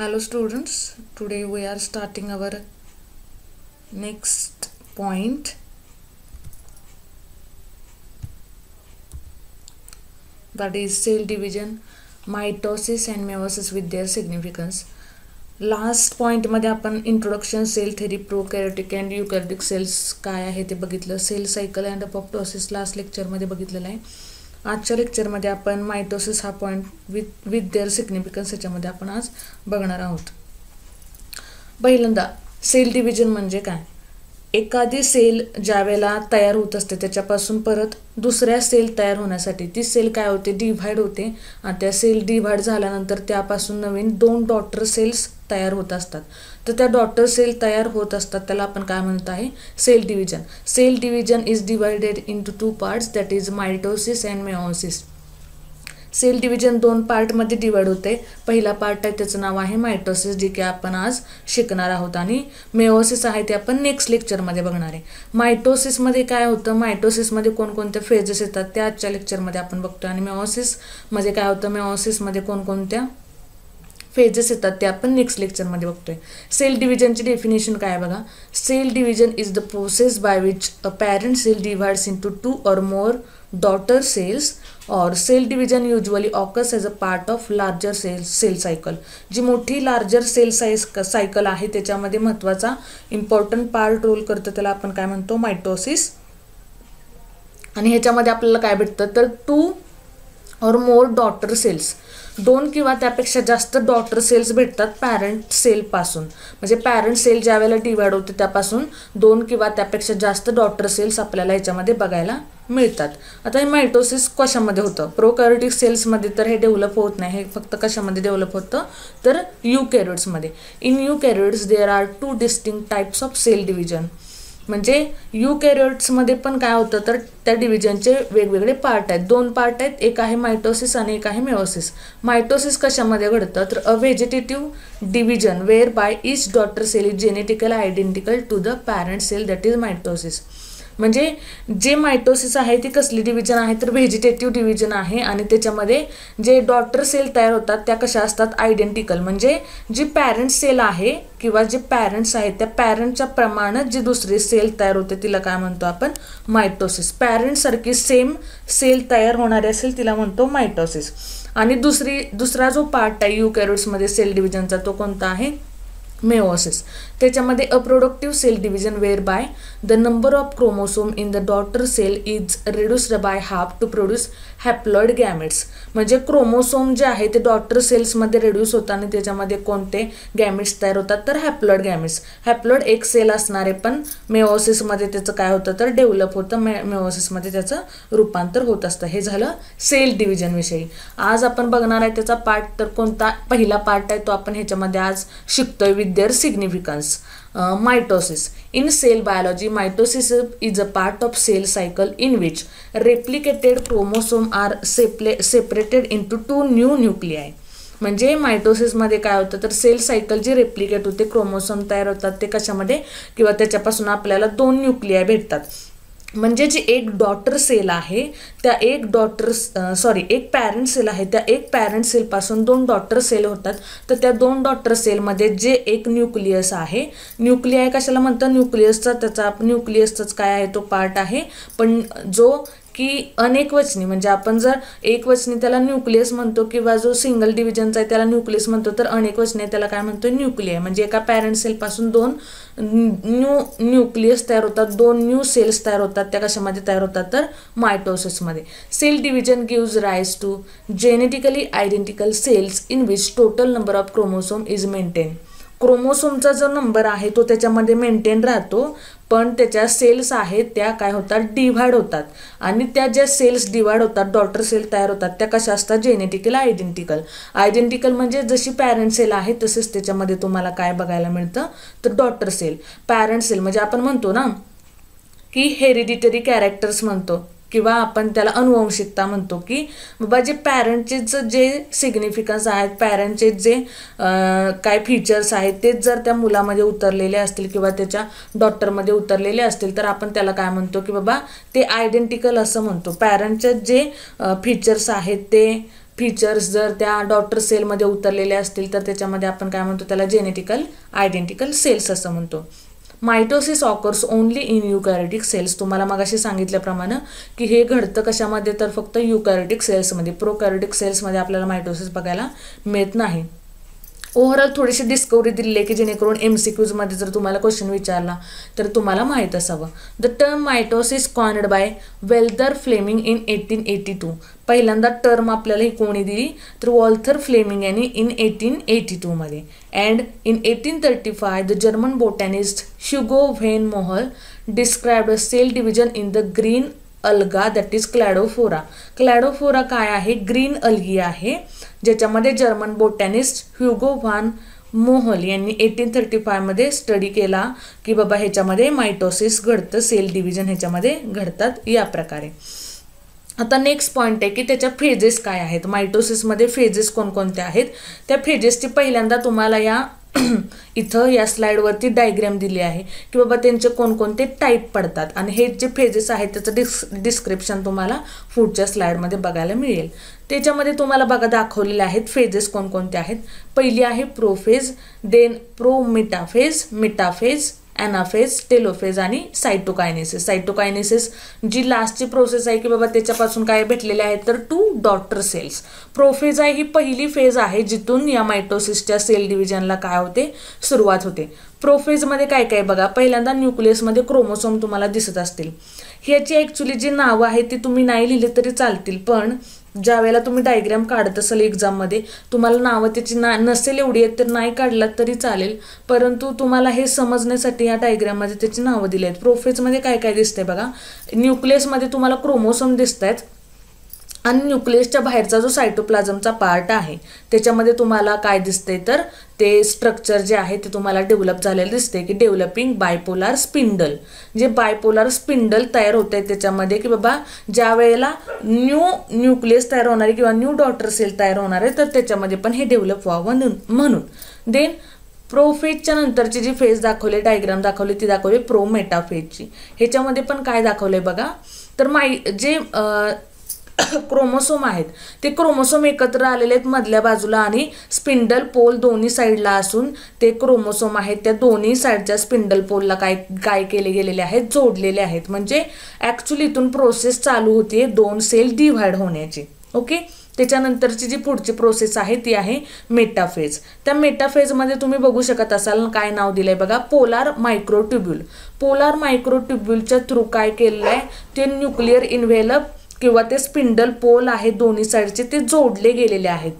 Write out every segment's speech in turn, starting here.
hello students today we are starting our next point that is cell division mitosis and meiosis with their significance last पॉईंटमध्ये आपण introduction cell theory prokaryotic and eukaryotic cells काय आहे ते बघितलं cell cycle and apoptosis last लेक्चरमध्ये बघितलेलं आहे आजच्या लेक्चरमध्ये आपण मायटोसिस हा point with with their significance याच्यामध्ये आपण आज बघणार आहोत. पहिल्यांदा सेल डिव्हिजन म्हणजे काय? एखादी सेल ज्या वेळेला तयार होत असते त्याच्यापासून परत दुसऱ्या सेल तयार होण्यासाठी ती सेल काय होते? डिव्हाइड होते. आणि त्या सेल डिव्हाइड झाल्यानंतर त्यापासून नवीन दोन डॉटर सेल्स तयार होत असतात. तर त्या डॉटर सेल तयार होत असतात. त्याला आपण काय म्हणत आहे? Cell division cell division is divided into two parts that is mitosis and meiosis cell division दोन पार्टमध्ये डिवाइड होते. पहिला पार्ट आहे त्याचं नाव आहे मायटोसिस जे की आपण आज शिकणार आहोत. आणि मेओसिस आहे ते आपण नेक्स्ट लेक्चरमध्ये बघणार आहे. मायटोसिसमध्ये काय होतं? मायटोसिसमध्ये कोणकोणत्या फेजेस येतात? त्या आजच्या लेक्चरमध्ये आपण बघतो आणि मेओसिसमध्ये काय होतं? मेओसिसमध्ये कोणकोणत्या फेजेस येतात ते आपण नेक्स्ट लेक्चरमध्ये बघतोय. सेल डिव्हिजनची डेफिनेशन काय आहे बघा? Cell division is the process by which a parent cell divides into two or more daughter cells और cell division usually occurs as a part of larger cell cell cycle जी मोठी larger sale size cycle आहे त्याच्यामध्ये महत्त्वाचा important part role करतं त्याला आपण काय म्हणतो? मायटोसिस आणि ह्याच्यामध्ये आपल्याला काय भेटतं? तर टू और मोर डॉटर सेल्स दोन किंवा त्यापेक्षा जास्त डॉटर सेल्स भेटतात पॅरेंट सेलपासून म्हणजे पॅरेंट सेल ज्या वेळेला डिवाइड होते त्यापासून दोन किंवा त्यापेक्षा जास्त डॉटर सेल्स आपल्याला याच्यामध्ये बघायला मिळतात. आता हे मायटोसिस कशामध्ये होतं? प्रोकॅरिटिक सेल्समध्ये तर हे डेव्हलप होत नाही हे फक्त कशामध्ये डेव्हलप होतं? तर यू कॅरोट्समध्ये in eukaryotes there are two distinct types of cell division म्हणजे यू कॅरियट्समध्ये पण काय होतं तर त्या डिव्हिजनचे वेगवेगळे पार्ट आहेत. दोन पार्ट आहेत. एक आहे मायटोसिस आणि एक आहे मेओसिस. मायटोसिस कशामध्ये घडतं? तर a vegetative division whereby each daughter cell is genetical identical to the parent cell that is mitosis. म्हणजे जे मायटोसिस आहे ती कसली डिव्हिजन आहे? तर व्हेजिटेटिव्ह डिव्हिजन आहे आणि त्याच्यामध्ये जे डॉटर सेल तयार होतात त्या कशा असतात? आयडेंटिकल म्हणजे जी पॅरेंट सेल आहे किंवा जे पॅरेंट्स आहेत त्या पॅरेंटच्या प्रमाणात जी दुसरी सेल तयार होते तिला काय म्हणतो आपण? मायटोसिस पॅरेंटसारखी सेम सेल तयार होणारी असेल तिला म्हणतो मायटोसिस आणि दुसरी दुसरा जो पार्ट आहे युकॅरोट्समध्ये सेल डिव्हिजनचा तो कोणता आहे? मेओसिस त्याच्यामध्ये reproductive cell division whereby the number of chromosome in the daughter cell is reduced by half to produce haploid gametes म्हणजे क्रोमोसोम जे आहे ते डॉटर सेल्समध्ये रिड्यूस होतात आणि त्याच्यामध्ये कोणते गॅमेट्स तयार होतात? तर हॅप्लॉइड गॅमेट्स हॅप्लॉइड एक सेल असणारे पण मेओसिसमध्ये त्याचं काय होतं? तर डेव्हलप होतं. मे मेओसिसमध्ये त्याचं रूपांतर होत असतं. हे झालं सेल डिव्हिजनविषयी आज आपण बघणार आहे त्याचा पार्ट तर कोणता पहिला पार्ट आहे तो आपण ह्याच्यामध्ये आज शिकतोय. With their significance uh, mitosis. In cell biology, mitosis is a part of cell cycle in which replicated chromosome are separated into two new nuclei. म्हणजे मायटोसिसमध्ये काय होतं तर सेल सायकल जे रेप्लिकेट होते क्रोमोसोम तयार होतात ते कशामध्ये किंवा त्याच्यापासून आपल्याला दोन न्यूक्लिया भेटतात म्हणजे जी एक डॉटर सेल आहे त्या एक डॉटर सॉरी एक पॅरेंट सेल आहे त्या एक पॅरेंट सेलपासून दोन डॉटर सेल होतात. तर त्या दोन डॉटर सेलमध्ये जे एक न्यूक्लियस आहे न्यूक्लिया कशाला म्हणतं न्यूक्लियसचा त्याचा न्यूक्लियसचाच काय आहे? तो पार्ट आहे. पण जो की अनेक वचनी म्हणजे आपण जर एक वचनी त्याला न्यूक्लियस म्हणतो किंवा जो सिंगल डिव्हिजनचा आहे त्याला न्यूक्लियस म्हणतो तर अनेक वचने त्याला काय म्हणतो? न्यूक्लिय म्हणजे एका पॅरेंट सेलपासून दोन न्यू न्यूक्लियस तयार होतात दोन न्यू सेल्स तयार होतात त्या कशामध्ये तयार होतात? तर मायटोसिसमध्ये. Cell division gives rise to genetically identical cells in which total number of chromosome is maintain क्रोमोसोमचा जो नंबर आहे तो त्याच्यामध्ये मेंटेन राहतो. पण त्याच्या सेल्स आहेत त्या काय होतात? डिव्हाइड होतात. आणि त्या ज्या सेल्स डिव्हाइड होतात डॉटर सेल तयार होतात त्या कशा असतात? Genetical identical. आयडेंटिकल म्हणजे जशी पॅरेंट सेल आहे तसेच त्याच्यामध्ये तुम्हाला काय बघायला मिळतं? तर डॉटर सेल. पॅरेंट सेल म्हणजे आपण म्हणतो ना की हेरिडिटरी कॅरेक्टर्स म्हणतो. किंवा आपण त्याला अनुवंशिकता म्हणतो की बाबा जे पॅरेंटचेच जे सिग्निफिकन्स आहेत पॅरेंटचे जे काय फीचर्स आहेत तेच जर त्या मुलामध्ये उतरलेले असतील किंवा त्याच्या डॉक्टरमध्ये उतरलेले असतील तर आपण त्याला काय म्हणतो की बाबा ते आयडेंटिकल असं म्हणतो. पॅरेंटचे जे फीचर्स आहेत ते फीचर्स जर त्या डॉटर सेलमध्ये उतरलेले असतील तर त्याच्यामध्ये आपण काय म्हणतो? त्याला जेनेटिकल आयडेंटिकल सेल्स असं म्हणतो. Mitosis occurs only in eukaryotic cells तुम्हाला मगाशी सांगितल्याप्रमाणे की हे घडतं कशामध्ये? तर फक्त युकॅरेटिक सेल्समध्ये प्रोकॅरेटिक सेल्समध्ये आपल्याला मायटोसिस बघायला मिळत नाही. ओव्हरऑल थोडीशी डिस्कवरी दिलेली आहे की जेणेकरून एम सी क्यूजमध्ये जर तुम्हाला क्वेश्चन विचारला तर तुम्हाला माहीत असावं. The term mitosis coined by Walther Flemming in eighteen eighty two पहिल्यांदा टर्म आपल्याला ही कोणी दिली? तर वॉल्थर फ्लेमिंग यांनी इन एटीन एटी टूमध्ये and in eighteen thirty five the German botanist Hugo von Mohl describe cell division in the green alga that is Cladophora Cladophora काय आहे? ग्रीन अल्गी आहे. ज्याच्यामध्ये German botanist Hugo von Mohl यांनी eighteen thirty फायमध्ये study केला की बाबा ह्याच्यामध्ये mitosis घडतं सेल डिव्हिजन ह्याच्यामध्ये घडतात या प्रकारे. आता नेक्स्ट पॉईंट आहे की त्याच्या फेजेस काय आहेत? मायटोसिसमध्ये फेजेस कोणकोणते आहेत? त्या फेजेसची पहिल्यांदा तुम्हाला या इथं या स्लाईडवरती डायग्रॅम दिली आहे की बाबा त्यांचे कोणकोणते टाईप पडतात. आणि हे जे फेजेस आहेत त्याचं डिस् डिस्क्रिप्शन तुम्हाला पुढच्या स्लाईडमध्ये बघायला मिळेल. त्याच्यामध्ये तुम्हाला बघा दाखवलेले आहेत फेजेस कोणकोणते आहेत. पहिली आहे prophase then prometaphase metaphase anaphase telophase आणि सायटोकायनेसिस सायटोकायनेसिस जी लास्टची प्रोसेस आहे की बाबा त्याच्यापासून काय भेटलेले आहेत तर टू डॉटर सेल्स प्रोफेज आहे ही पहिली फेज आहे जिथून या मायटोसिसच्या सेल डिव्हिजनला काय होते? सुरुवात होते. प्रोफेजमध्ये काय काय बघा? पहिल्यांदा न्यूक्लियसमध्ये क्रोमोसोम तुम्हाला दिसत असतील. ह्याची ॲक्च्युली जी नावं आहेत ती तुम्ही नाही लिहिली तरी चालतील पण ज्या वेळेला तुम्ही डायग्राम काढत असाल एक्झाममध्ये तुम्हाला नावं त्याची ना नसेल एवढी आहेत तर नाही काढलात तरी चालेल. परंतु तुम्हाला हे समजण्यासाठी या डायग्राममध्ये त्याची नावं दिली आहेत. प्रोफेजमध्ये काय काय दिसतंय बघा. न्यूक्लियसमध्ये तुम्हाला क्रोमोसोम दिसत आहेत आणि न्यूक्लियसच्या बाहेरचा जो सायटोप्लाझमचा पार्ट आहे त्याच्यामध्ये तुम्हाला काय दिसते तर ते स्ट्रक्चर जे आहे ते तुम्हाला डेव्हलप झालेलं दिसते की डेव्हलपिंग बायपोलार स्पिंडल जे बायपोलार स्पिंडल तयार होत आहे त्याच्यामध्ये की बाबा ज्या वेळेला न्यू न्यूक्लियस तयार होणारे किंवा न्यू डॉटर सेल तयार होणार आहे तर त्याच्यामध्ये पण हे डेव्हलप व्हावं म्हणून. देन प्रोफेजच्या नंतरची जी फेज दाखवली डायग्राम दाखवली ती दाखवली प्रो मेटाफेजची ह्याच्यामध्ये पण काय दाखवलं आहे बघा? तर माई जे क्रोमोसोम आहेत. ते क्रोमोसोम एकत्र आलेले आहेत मधल्या बाजूला आणि स्पिंडल पोल दोन्ही साईडला असून ते क्रोमोसोम आहेत. त्या दोन्ही साईडच्या स्पिंडल पोलला काय काय केले गेलेले आहेत? जोडलेले आहेत. म्हणजे ॲक्च्युली इथून प्रोसेस चालू होती दोन सेल डिव्हाइड होण्याची. ओके त्याच्यानंतरची जी पुढची प्रोसेस आहे ती आहे मेटाफेज त्या मेटाफेजमध्ये तुम्ही बघू शकत असाल काय नाव दिलंय बघा. पोलार मायक्रोट्युब्युल पोलार मायक्रोट्युब्युलच्या थ्रू काय केलेलं आहे? ते न्यूक्लिअर इन्व्हेलप किंवा ते स्पिंडल पोल आहेत दोन्ही साईडचे ते जोडले गेलेले आहेत.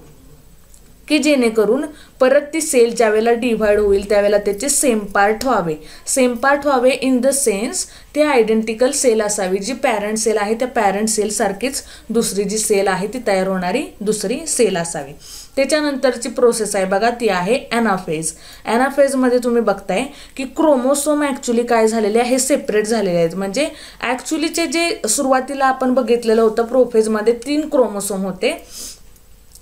की जेणेकरून परत ती सेल ज्यावेळेला डिव्हाइड होईल त्यावेळेला त्याचे सेम पार्ट व्हावे. सेम पार्ट व्हावे इन द सेन्स ते आयडेंटिकल सेल असावी जी पॅरेंट सेल आहे त्या पॅरेंट सेलसारखीच दुसरी जी सेल आहे ती तयार होणारी दुसरी सेल असावी. त्याच्यानंतरची प्रोसेस आहे बघा ती आहे ॲनाफेज ॲनाफेजमध्ये तुम्ही बघताय की क्रोमोसोम ॲक्च्युली काय झालेले आहे? हे सेपरेट झालेले आहेत. म्हणजे ॲक्च्युलीचे जे सुरुवातीला आपण बघितलेलं होतं प्रोफेजमध्ये तीन क्रोमोसोम होते.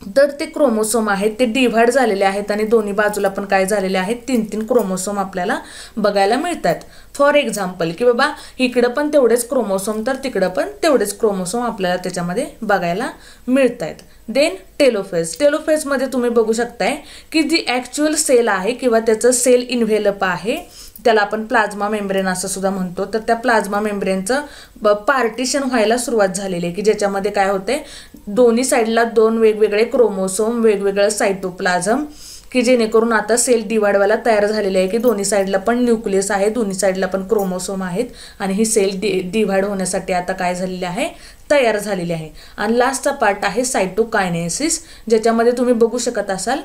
तर ते क्रोमोसोम आहेत ते डिव्हाइड झालेले आहेत आणि दोन्ही बाजूला पण काय झालेले आहेत तीन तीन क्रोमोसोम आपल्याला बघायला मिळतात. फॉर एक्झाम्पल की बाबा इकडं पण तेवढेच क्रोमोसोम तर तिकडं पण तेवढेच क्रोमोसोम आपल्याला त्याच्यामध्ये बघायला मिळत आहेत देन टेलोफेज टेलोफेजमध्ये तुम्ही बघू शकताय की जी ॲक्च्युअल सेल आहे किंवा त्याचं सेल इन्व्हेलप आहे त्याला आपण प्लाझ्मा मेम्ब्रेन असं सुद्धा म्हणतो. तर त्या प्लाझ्मा मेम्ब्रेनचं पार्टिशन व्हायला सुरुवात झालेली आहे की ज्याच्यामध्ये काय होते दोन्ही साईडला दोन वेगवेगळे क्रोमोसोम वेगवेगळं सायटोप्लाझम की जेणेकरून आता सेल डिवाइड तयार झालेले आहे की दोन्ही साईडला पण न्यूक्लियस आहे दोन्ही साईडला पण क्रोमोसोम आहेत आणि ही सेल डि डिव्हाइड होण्यासाठी आता काय झालेले आहे तयार झालेली आहे. आणि लास्टचा पार्ट आहे सायटोकायनेसिस ज्याच्यामध्ये तुम्ही बघू शकत असाल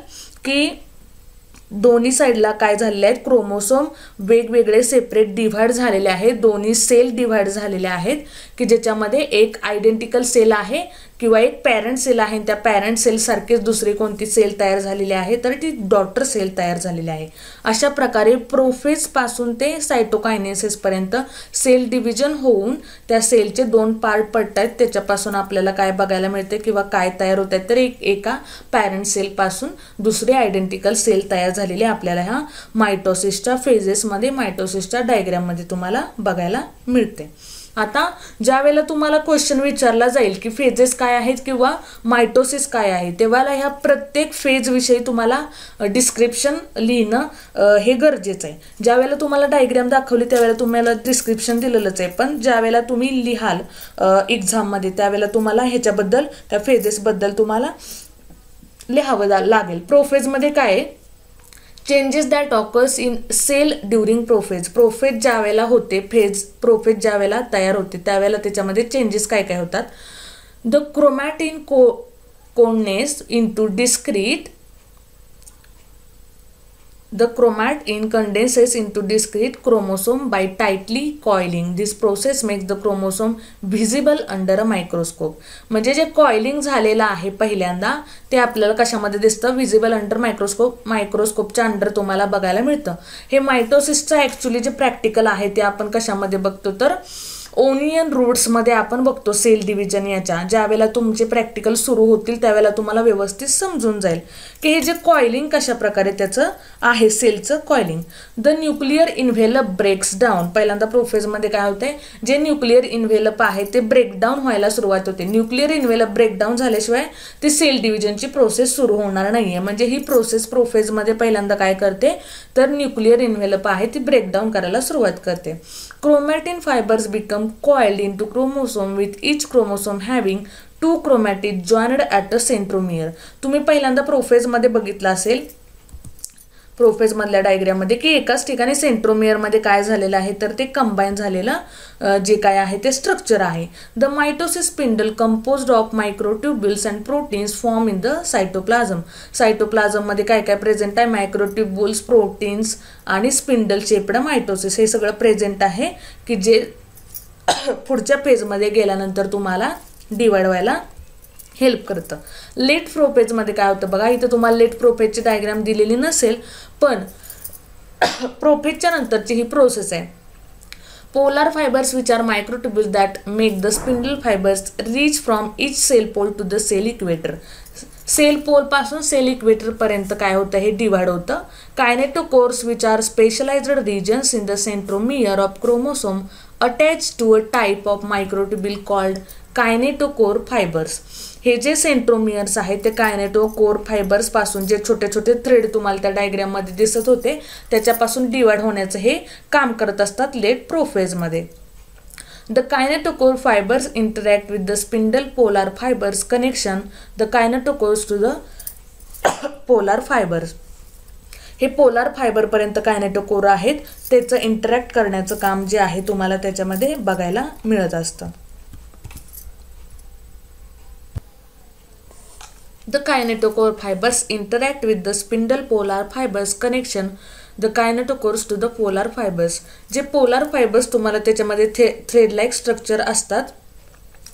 की दोन्ही साईडला काय झालेले आहेत? क्रोमोसोम वेगवेगळे सेपरेट डिव्हाइड झालेले आहेत. दोन्ही सेल डिव्हाइड झालेले आहेत की ज्याच्यामध्ये एक आयडेंटिकल सेल आहे किंवा एक पॅरेंट सेल आहे त्या पॅरेंट सेलसारखेच दुसरी कोणती सेल तयार झालेली आहे तर ती डॉटर सेल तयार झालेली आहे. अशा प्रकारे प्रोफेजपासून ते सायटोकायनेसिसपर्यंत सेल डिव्हिजन होऊन त्या सेलचे दोन पार्ट पडत आहेत त्याच्यापासून आपल्याला काय बघायला मिळते किंवा काय तयार होत आहेत तर एक एका पॅरेंट सेलपासून दुसरी आयडेंटिकल सेल तयार झालेली आपल्याला ह्या मायटोसिसच्या फेजेसमध्ये मायटोसिसच्या डायग्रॅममध्ये तुम्हाला बघायला मिळते आता ज्या वेळेला तुम्हाला क्वेश्चन विचारला जाईल की फेजेस काय आहेत किंवा मायटोसिस काय आहे तेव्हाला ह्या प्रत्येक फेजविषयी तुम्हाला डिस्क्रिप्शन लिहिणं हे गरजेचं आहे. ज्या वेळेला तुम्हाला डायग्राम दाखवली त्यावेळेला तुम्हाला डिस्क्रिप्शन दिलेलंच आहे. पण ज्या वेळेला तुम्ही लिहाल एक्झाममध्ये त्यावेळेला तुम्हाला ह्याच्याबद्दल त्या फेजेसबद्दल तुम्हाला लिहावं लागेल. प्रोफेजमध्ये काय आहे? Changes that occurs in cell during prophase prophase ज्या वेळेला होते फेज प्रोफेज ज्या वेळेला तयार होते त्यावेळेला त्याच्यामध्ये चेंजेस काय काय होतात? The chromatin condenses into discrete the chromatin condenses into discrete chromosome by tightly coiling this process makes the chromosome visible under a microscope म्हणजे जे कॉइलिंग झालेलं आहे पहिल्यांदा ते आपल्याला कशामध्ये दिसतं? व्हिजिबल अंडर मायक्रोस्कोप मायक्रोस्कोपच्या अंडर तुम्हाला बघायला मिळतं. हे मायटोसिसचं ॲक्च्युली जे प्रॅक्टिकल आहे ते आपण कशामध्ये बघतो तर ओनियन रूट्समध्ये आपण बघतो सेल डिव्हिजन याच्या. ज्यावेळेला तुमचे प्रॅक्टिकल सुरू होतील त्यावेळेला तुम्हाला व्यवस्थित समजून जाईल की हे जे कॉइलिंग कशा प्रकारे त्याचं आहे सेलचं coiling the nuclear envelope breaks down पहिल्यांदा प्रोफेजमध्ये काय होते जे न्यूक्लिअर इन्व्हेलप आहे ते ब्रेकडाऊन व्हायला सुरुवात होते. न्यूक्लिअर इन्व्हेलप ब्रेकडाऊन झाल्याशिवाय ती सेल डिव्हिजनची प्रोसेस सुरू होणार नाही आहे म्हणजे ही प्रोसेस प्रोफेजमध्ये पहिल्यांदा काय करते? तर न्यूक्लिअर इन्व्हेलप आहे ती ब्रेकडाऊन करायला सुरुवात करते. Chromatin fibres become coiled into chromosome with each chromosome having two chromatid joined at a centromere तुम्ही पहिल्यांदा प्रोफेजमध्ये बघितलं असेल. प्रोफेजमधल्या डायग्राममध्ये की एकाच ठिकाणी सेंट्रोमियरमध्ये काय झालेलं आहे तर ते कंबाईन झालेलं जे काय आहे ते स्ट्रक्चर आहे. The mitosis spindle composed of microtubules and proteins form in the cytoplasm सायटोप्लाझममध्ये काय काय प्रेझेंट आहे? मायक्रोट्युब्युल्स प्रोटीन्स आणि स्पिंडल चेपडा मायटोसिस हे सगळं प्रेझेंट आहे की जे पुढच्या पेजमध्ये गेल्यानंतर तुम्हाला डिवाइड व्हायला हेल्प करतं. लेट प्रोपेजमध्ये काय होतं बघा इथं तुम्हाला लेट प्रोपेजची डायग्राम दिलेली नसेल पण प्रोफेजच्या नंतरची ही प्रोसेस आहे. Polar fibres which are microtubules that make the spindle fibres reach from each cell pole to the cell equator cell पोलपासून cell इक्वेटरपर्यंत काय होतं हे डिवाइड होतं. Kinetochores which are specialised regions in the centromere of chromosome attach to a type of microtubule called kinetochore fibres हे जे centromeres आहेत ते kinetochore फायबर्सपासून जे छोटे छोटे थ्रेड तुम्हाला त्या डायग्राममध्ये दिसत होते त्याच्यापासून डिवाइड होण्याचं हे काम करत असतात late प्रोफेजमध्ये the kinetochore fibres interact with the spindle polar fibres connection the kinetochores to the polar fibres हे पोलार फायबरपर्यंत कायनेटोकोर आहेत. त्याचं इंटरॅक्ट करण्याचं काम जे आहे तुम्हाला त्याच्यामध्ये बघायला मिळत असतं. The kinetochore fibres interact with the spindle polar fibres connection the kinetochores to the polar fibres जे पोलार फायबर्स तुम्हाला त्याच्यामध्ये थे थ्रेड लाईक स्ट्रक्चर असतात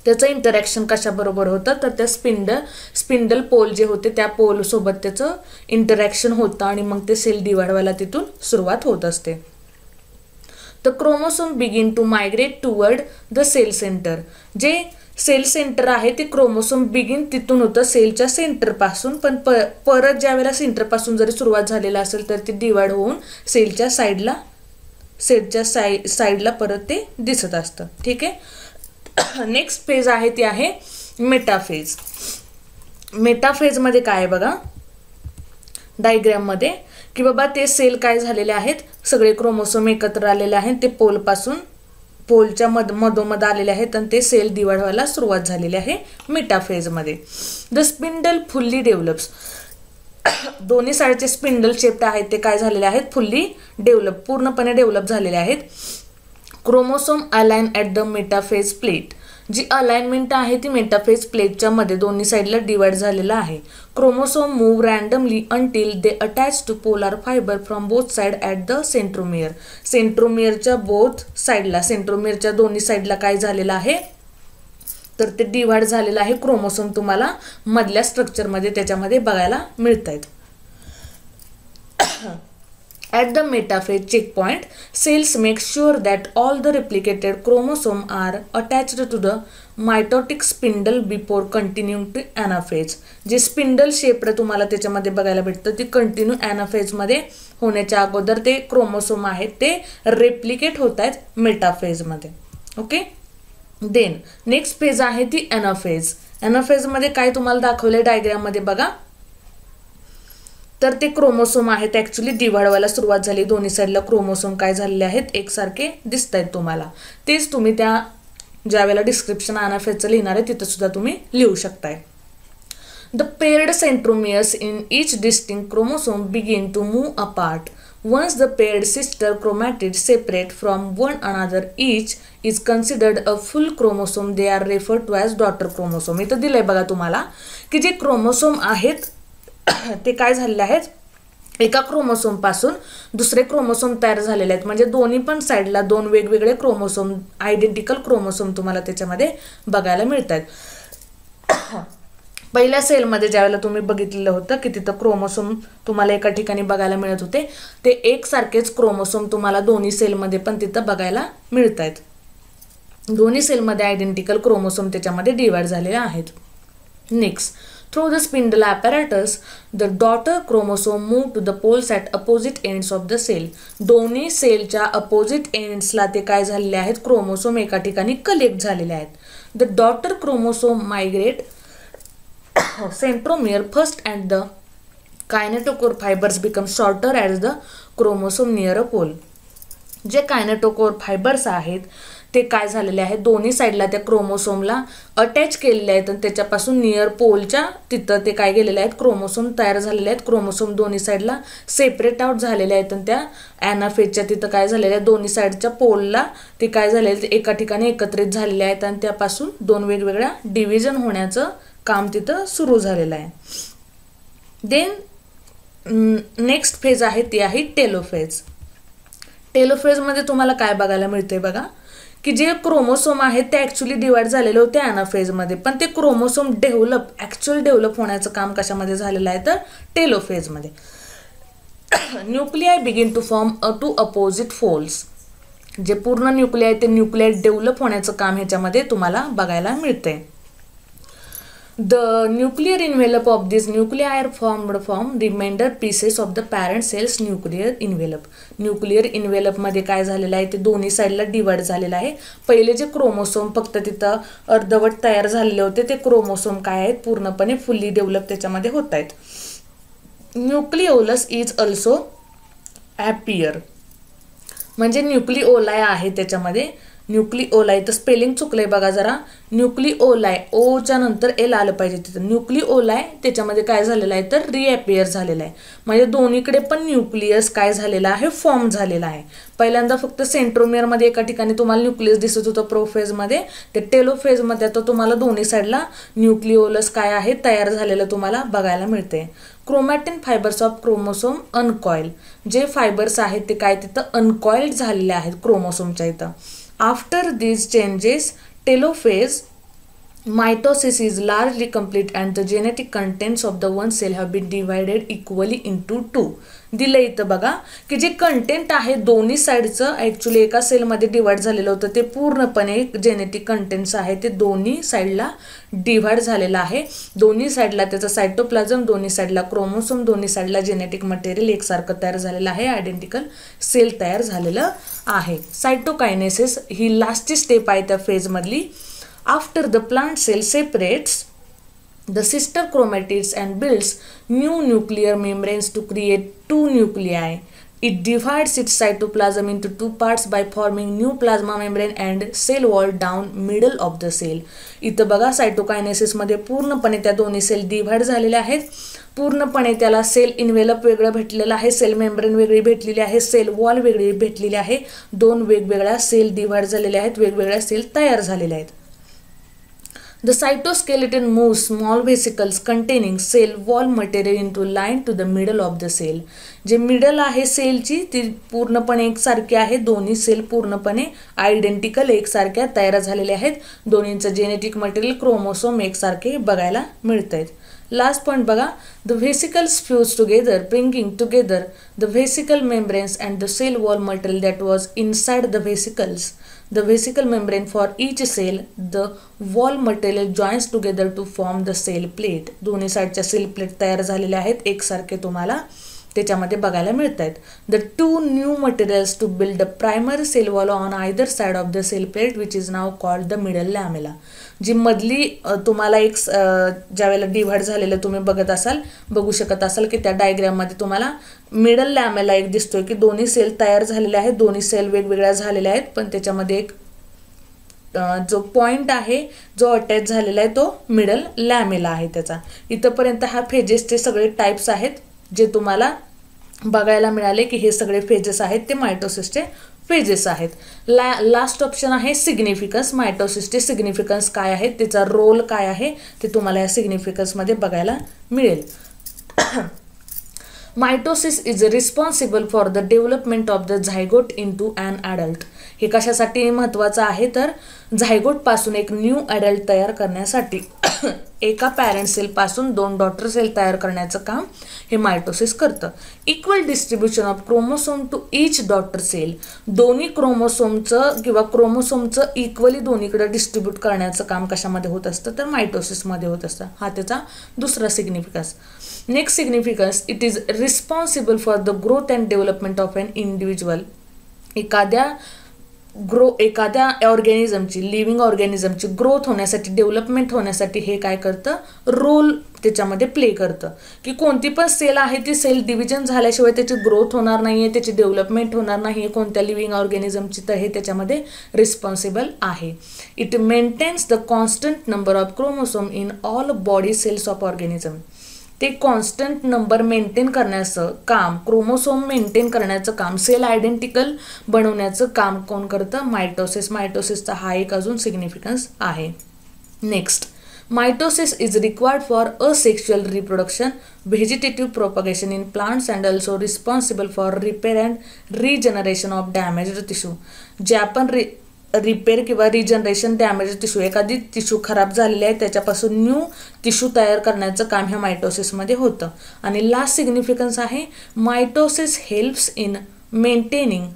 त्याचं इंटरॅक्शन कशाबरोबर होतं? तर त्या स्पिंडल स्पिंडल पोल जे होते त्या पोलसोबत त्याचं इंटरॅक्शन होतं आणि मग ते सेल डिवाइड तिथून सुरुवात होत असते. तर chromosome begin to migrate toward the cell centre जे सेल सेंटर आहे ते क्रोमोसोम बिगिन तिथून होतं सेलच्या सेंटरपासून पण प परत ज्या वेळेला सेंटरपासून जरी सुरुवात झालेलं असेल तर ते डिवाइड होऊन सेलच्या साईडला सेलच्या साई साईडला परत ते दिसत असतं. ठीक आहे? नेक्स्ट फेज आहे ती आहे मेटाफेज मेटाफेजमध्ये काय आहे बघा? डायग्रॅममध्ये की बाबा ते सेल काय झालेले आहेत? सगळे क्रोमोसोम एकत्र आलेले आहेत. ते पोलपासून पोलच्या मध मधोमध आलेले आहेत आणि ते सेल दिवाळ व्हायला सुरुवात झालेली आहे मेटाफेजमध्ये द स्पिंडल फुल्ली डेव्हलप्स दोन्ही साईडचे स्पिंडल शेप्ट आहेत ते काय झालेले आहेत? फुल्ली डेव्हलप पूर्णपणे डेव्हलप झालेले आहेत. Chromosome align at the metaphase plate G alignment आहे ती मेटाफेज प्लेटच्या मध्ये दोन्ही साईडला डिवाइड झालेला आहे. Chromosome move randomly until they attach to polar fibre from both side at the centromere सेंट्रोमियरच्या both साईडला सेंट्रोमियरच्या दोन्ही साईडला काय झालेलं आहे? तर ते डिवाइड झालेलं आहे क्रोमोसोम तुम्हाला मधल्या स्ट्रक्चरमध्ये त्याच्यामध्ये बघायला मिळत आहेत At the metaphase checkpoint, cells make sure that all the replicated chromosome are attached to the mitotic spindle before continue to anaphase जे स्पिंडल शेपड तुम्हाला त्याच्यामध्ये बघायला भेटतं ती कंटिन्यू ॲनाफेजमध्ये होण्याच्या अगोदर ते क्रोमोसोम आहेत ते रेप्लिकेट होत आहेत मेटाफेजमध्ये ओके देन नेक्स्ट फेज आहे ती एनफेज एनफेजमध्ये काय तुम्हाला दाखवलंय डायग्राममध्ये बघा. तर ते क्रोमोसोम आहेत. ॲक्च्युली डिवाइड व्हायला सुरुवात झाली. दोन्ही साईडला क्रोमोसोम काय झालेले आहेत एकसारखे दिसत आहेत तुम्हाला. तेच तुम्ही त्या ज्या वेळेला डिस्क्रिप्शन अनाफेचं लिहिणार आहे तिथं सुद्धा तुम्ही लिहू शकताय. The paired centromeres in each distinct chromosome begin to move apart once the paired sister chromatid separate from one another each is considered a full chromosome they are refer to as daughter chromosome इथं दिलंय बघा तुम्हाला की जे chromosome आहेत ते काय झालेले आहेत? एका क्रोमोसोमपासून दुसरे क्रोमोसोम तयार झालेले आहेत. म्हणजे दोन्ही पण साईडला दोन वेगवेगळे क्रोमोसोम आयडेंटिकल क्रोमोसोम तुम्हाला त्याच्यामध्ये बघायला मिळत आहेत. पहिल्या सेलमध्ये ज्यावेळेला तुम्ही बघितलेलं होतं की तिथं क्रोमोसोम तुम्हाला एका ठिकाणी बघायला मिळत होते ते एकसारखेच क्रोमोसोम तुम्हाला दोन्ही सेलमध्ये पण तिथं बघायला मिळत आहेत. दोन्ही सेलमध्ये आयडेंटिकल क्रोमोसोम त्याच्यामध्ये डिवाइड झालेले आहेत. Next Through the spindle apparatus, the daughter chromosome move to the poles at opposite ends of the cell. दोन्ही सेलच्या अपोजिट एंड्सला ते काय झालेले आहेत? क्रोमोसोम एका ठिकाणी कलेक्ट झालेले आहेत. The daughter chromosome migrate centromere first and the kinetochore fibres become shorter as the chromosome near a pole जे कायनेटोकोर फायबर्स आहेत ते काय झालेले आहे? दोन्ही साईडला त्या क्रोमोसोमला अटॅच केलेले आहेत आणि त्याच्यापासून नियर पोलच्या तिथं ते काय गेलेले आहेत? क्रोमोसोम तयार झालेले आहेत. क्रोमोसोम दोन्ही साईडला सेपरेट आउट झालेले आहेत आणि त्या ॲनाफेजच्या तिथं काय झालेलं आहे? दोन्ही साईडच्या पोलला ते काय झालेले आहेत? एका ठिकाणी एकत्रित झालेले आहेत आणि त्यापासून दोन वेगवेगळ्या डिव्हिजन होण्याचं काम तिथं सुरू झालेलं आहे. देन नेक्स्ट फेज आहे ती आहे टेलोफेज टेलोफेजमध्ये तुम्हाला काय बघायला मिळते बघा? की जे क्रोमोसोम आहेत ते ॲक्च्युली डिवाइड झालेले होते ॲनाफेजमध्ये पण ते क्रोमोसोम डेव्हलप ॲक्च्युअल डेव्हलप होण्याचं काम कशामध्ये झालेलं आहे तर टेलोफेजमध्ये nuclei begin to form a two opposite poles जे पूर्ण न्यूक्लियाय ते न्यूक्लियाय डेव्हलप होण्याचं काम ह्याच्यामध्ये तुम्हाला बघायला मिळते The nuclear envelope of this nuclei are formed from remainder pieces of the parent cell's nuclear envelope. Nuclear इन्व्हेलपमध्ये काय झालेलं आहे? ते दोन्ही साईडला डिवाइड झालेलं आहे. पहिले जे क्रोमोसोम फक्त तिथं अर्धवट तयार झालेले होते ते क्रोमोसोम काय आहेत? पूर्णपणे फुल्ली डेव्हलप त्याच्यामध्ये होत आहेत. न्यूक्लिओलस इज ऑल्सो ॲपियर म्हणजे न्यूक्लिओलाय आहे त्याच्यामध्ये. न्यूक्लिओलाय. तर स्पेलिंग चुकलंय बघा जरा. न्यूक्लिओलाय. ओच्या नंतर एल आलं पाहिजे तिथं. न्यूक्लिओलाय त्याच्यामध्ये काय झालेलं आहे? तर रिअपियर झालेलं आहे. म्हणजे दोन्हीकडे पण न्यूक्लियस काय झालेला आहे? फॉर्म झालेला आहे. पहिल्यांदा फक्त सेंट्रोमियरमध्ये एका ठिकाणी तुम्हाला न्यूक्लियस दिसत होतं प्रोफेजमध्ये ते टेलोफेजमध्ये आता तुम्हाला दोन्ही साईडला न्यूक्लिओलस काय आहे? तयार झालेलं तुम्हाला बघायला मिळते chromatin fibres of chromosome uncoil जे फायबर्स आहेत ते काय तिथं? अनकॉइल्ड झालेले आहेत क्रोमोसोमच्या इथं. After these changes, telophase mitosis is largely complete and the genetic contents of the one cell have been divided equally into two. दिलं इथं बघा की जे कंटेंट आहे दोन्ही साईडचं ॲक्च्युली एका सेलमध्ये डिवाइड झालेलं होतं ते पूर्णपणे जेनेटिक कंटेंट्स आहे ते दोन्ही साईडला डिवाइड झालेलं आहे. दोन्ही साईडला त्याचं सायटोप्लाझम दोन्ही साईडला क्रोमोसोम दोन्ही साईडला जेनेटिक मटेरियल एकसारखं तयार झालेलं आहे आयडेंटिकल सेल तयार झालेलं आहे. सायटोकायनेसिस ही लास्टची स्टेप आहे त्या फेजमधली After the plant cell separates, The sister chromatids and builds new nuclear membranes to create two nuclei. It divides its cytoplasm into two parts by forming new plasma membrane and cell wall down middle of the cell. इथं बघा सायटोकायनेसिसमध्ये पूर्णपणे त्या दोन्ही sale divide झालेल्या आहेत पूर्णपणे त्याला sale envelope वेगळं भेटलेलं आहे सेल मेम्ब्रेन वेगळी भेटलेली आहे सेल वॉल वेगळी भेटलेली आहे दोन वेगवेगळ्या सेल डिव्हाइड झालेल्या आहेत वेगवेगळ्या सेल तयार झालेल्या आहेत The cytoskeleton moves small vesicles containing cell wall material into line to the middle of the cell. जे मिडल आहे सेलची ती पूर्णपणे एकसारखी आहे. दोन्ही सेल पूर्णपणे आयडेंटिकल एकसारख्या तयार झालेल्या आहेत. दोन्हींचं जेनेटिक मटेरियल क्रोमोसोम एकसारखे बघायला मिळत आहेत लास्ट पॉईंट बघा. The vesicles fuse together bringing together the vesicle membranes and the cell wall material that was inside the vesicles the vesicle membrane for each cell the wall material joins together to form the cell plate दोन्ही साईडच्या sale plate तयार झालेल्या आहेत. एकसारखे तुम्हाला त्याच्यामध्ये बघायला मिळत आहेत the two new materials to build the primary cell wall on either side of the cell plate which is now called the middle lamella जी मधली तुम्हाला एक ज्यावेळेला डिव्हाइड झालेलं तुम्ही बघत असाल बघू शकत असाल की त्या डायग्राममध्ये तुम्हाला मिडल लॅमेला एक दिसतोय की दोन्ही सेल तयार झालेले आहेत दोन्ही सेल वेगवेगळ्या झालेल्या आहेत पण त्याच्यामध्ये एक जो पॉइंट आहे जो अटॅच झालेला आहे तो मिडल लॅमेला आहे त्याचा. इथंपर्यंत हा फेजेसचे सगळे टाईप्स आहेत जे तुम्हाला बघायला मिळाले की हे सगळे फेजेस आहेत ते मायटोसिसचे फेजेस आहेत. ला लास्ट ऑप्शन आहे सिग्निफिकन्स मायटोसिसचे सिग्निफिकन्स काय आहे त्याचा रोल काय आहे ते तुम्हाला या सिग्निफिकन्समध्ये बघायला मिळेल. Mitosis is responsible for the development of the zygote into an adult हे कशासाठी महत्त्वाचं आहे? तर झायगोटपासून एक न्यू ॲडल्ट तयार करण्यासाठी एका पॅरेंट सेलपासून दोन डॉटर सेल तयार करण्याचं काम हे मायटोसिस करतं. Equal distribution of chromosome to each daughter cell दोन्ही क्रोमोसोमचं किंवा क्रोमोसोमचं इक्वली दोन्हीकडे डिस्ट्रीब्यूट करण्याचं काम कशामध्ये होत असतं? तर मायटोसिसमध्ये होत असतं. हा त्याचा दुसरा significance next significance it is responsible for the growth and development of an individual एखाद्या ग्रो एखाद्या ऑर्गॅनिझमची लिव्हिंग ऑर्गॅनिझमची ग्रोथ होण्यासाठी डेव्हलपमेंट होण्यासाठी हे काय करतं? रोल त्याच्यामध्ये प्ले करतं. की कोणती पण सेल आहे ती सेल डिव्हिजन झाल्याशिवाय त्याची ग्रोथ होणार नाही आहे त्याची डेव्हलपमेंट होणार नाही आहे कोणत्या लिव्हिंग ऑर्गॅनिझमची तर हे त्याच्यामध्ये रिस्पॉन्सिबल आहे. It maintains the constant number of chromosome in all body cells of organism ते कॉन्स्टंट नंबर मेंटेन करण्याचं काम क्रोमोसोम मेंटेन करण्याचं काम सेल आयडेंटिकल बनवण्याचं काम कोण करतं? मायटोसिस मायटोसिसचा हा एक अजून सिग्निफिकन्स आहे. Next mitosis is required for asexual reproduction vegetative propagation in plants and also responsible for repair and regeneration of damaged tissue जे आपण रि रिपेअर किंवा रिजनरेशन डॅमेज टिश्यू एखादी टिश्यू खराब झालेली आहे त्याच्यापासून न्यू टिश्यू तयार करण्याचं काम ह्या मायटोसिसमध्ये होतं. आणि लास्ट सिग्निफिकन्स आहे mitosis helps in maintaining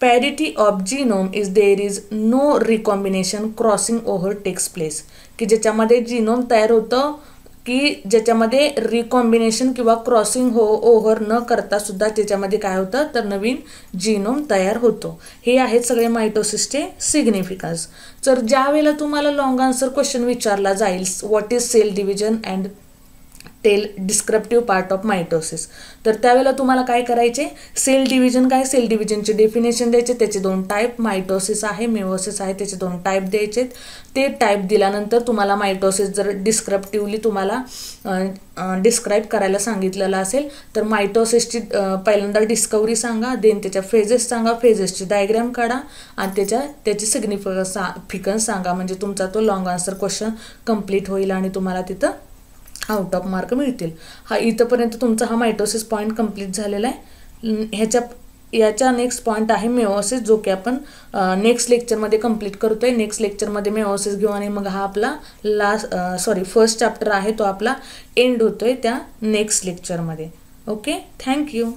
parity of genome is there is no recombination crossing over takes place की ज्याच्यामध्ये जीनोम तयार होतं की ज्याच्यामध्ये रिकॉम्बिनेशन किंवा क्रॉसिंग हो ओव्हर न करता सुद्धा त्याच्यामध्ये काय होतं तर नवीन जीनोम तयार होतो. हे आहेत सगळे मायटोसिसचे सिग्निफिकन्स तर ज्या वेळेला तुम्हाला लॉंग आन्सर क्वेश्चन विचारला जाईल what is cell division and tell descriptive part of mitosis. तर त्यावेळेला तुम्हाला काय करायचे? सेल डिव्हिजन काय? सेल डिव्हिजनचे डेफिनेशन द्यायचे. त्याचे दोन टाईप मायटोसिस आहे मेओसिस आहे त्याचे दोन टाईप द्यायचे ते टाईप दिल्यानंतर तुम्हाला मायटोसिस जर डिस्क्रप्टिव्हली तुम्हाला डिस्क्राईब करायला सांगितलेलं असेल तर मायटोसिसची पहिल्यांदा डिस्कवरी सांगा देन त्याच्या फेजेस सांगा फेजेसची डायग्रॅम काढा आणि त्याच्या त्याची सिग्निफिकन्स फिकन्स सांगा. म्हणजे तुमचा तो लॉंग आन्सर क्वेश्चन कंप्लीट होईल आणि तुम्हाला तिथं आउट ऑफ मार्क मिळतील. हा इथंपर्यंत तुमचा हा मायटोसिस पॉईंट कंप्लीट झालेला आहे. ह्याच्या याच्या नेक्स्ट पॉईंट आहे मेओसिस जो की आपण नेक्स्ट लेक्चरमध्ये कंप्लीट करतो आहे नेक्स्ट लेक्चरमध्ये मेओसिस घेऊ आणि मग हा आपला लास्ट सॉरी फर्स्ट चॅप्टर आहे तो आपला एंड होतो आहे त्या नेक्स्ट लेक्चरमध्ये ओके थँक्यू